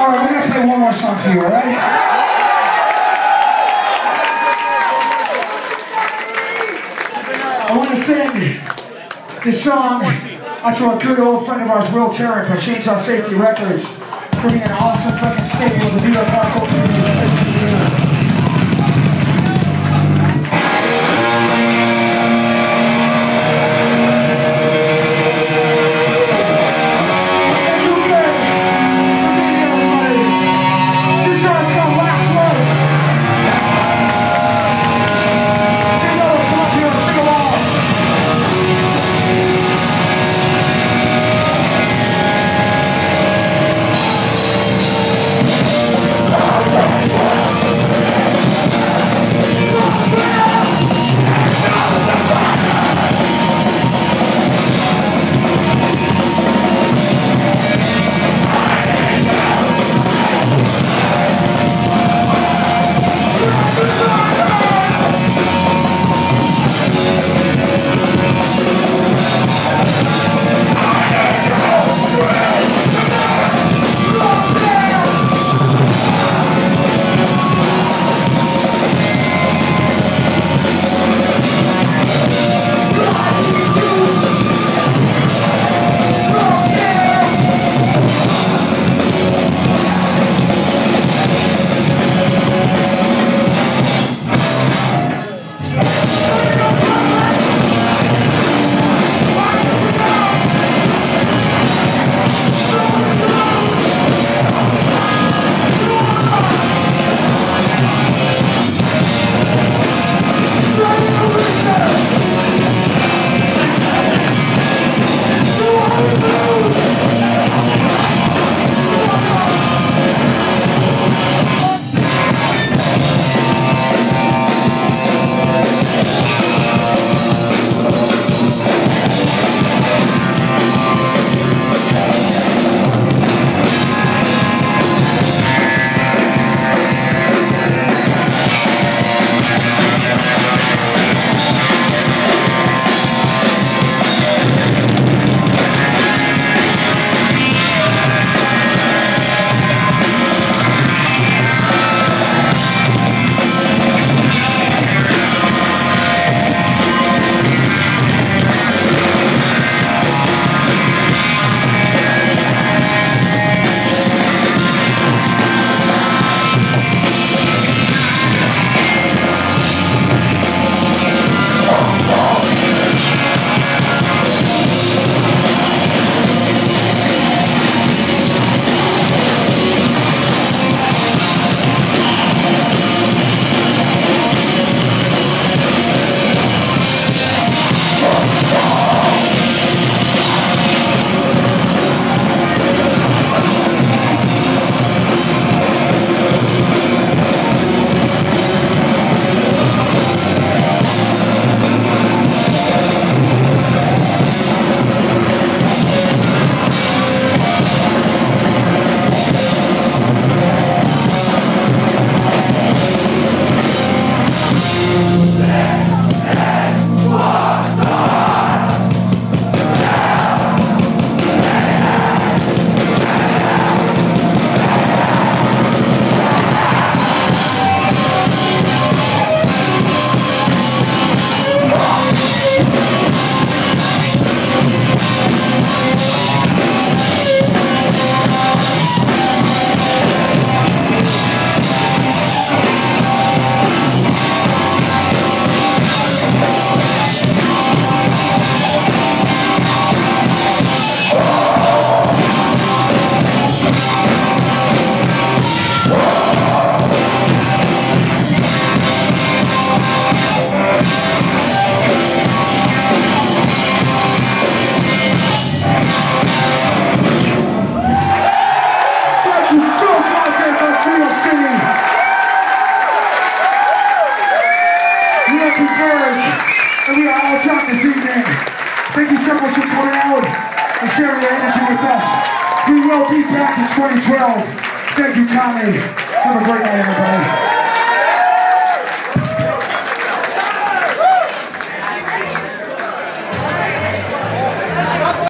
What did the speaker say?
All right, we're gonna play one more song for you, all right? I want to sing this song out to a good old friend of ours, Will Tarrant from Chainsaw Safety Records, for being an awesome fucking staple of the New York hardcore community. We are this evening. Thank you so much for coming out and sharing your energy with us. We will be back in 2012. Thank you, Tommy. Have a great night.